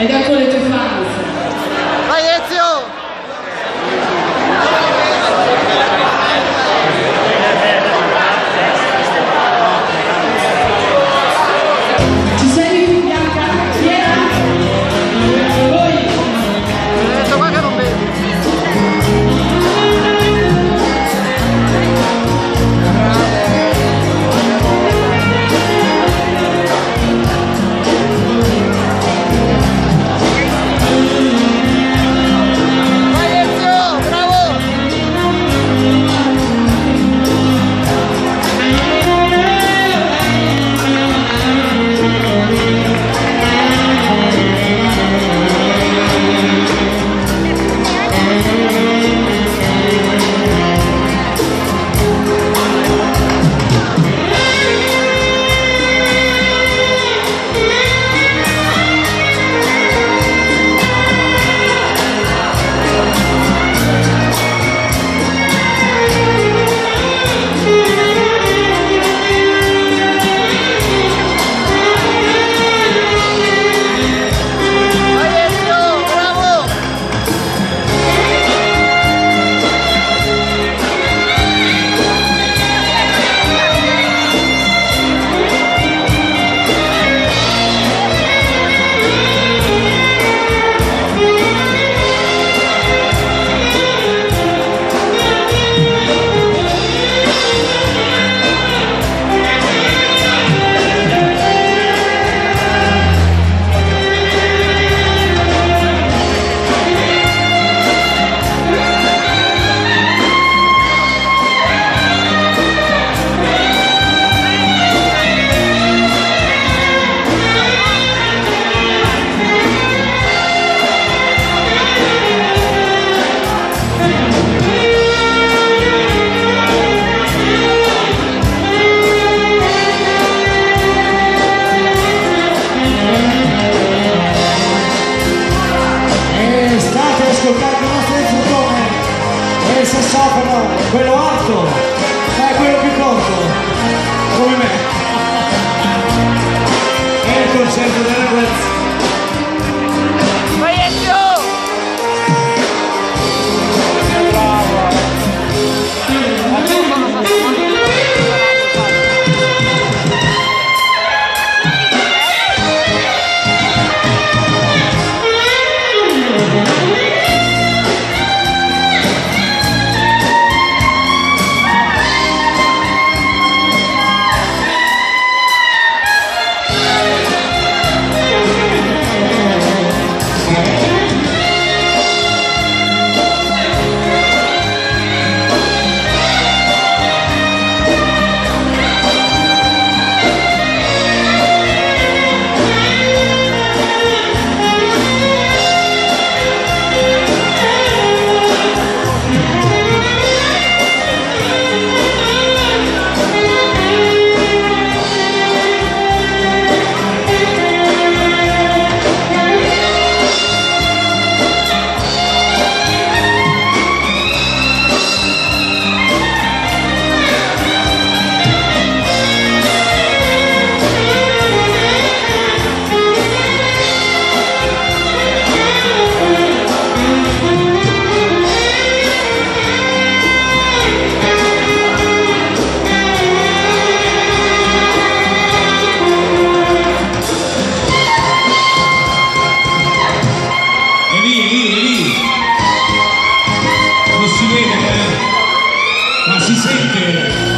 É da cor de fase. Sassofono, quello alto è quello più corto, come me. E il concerto della Reds. Si sente.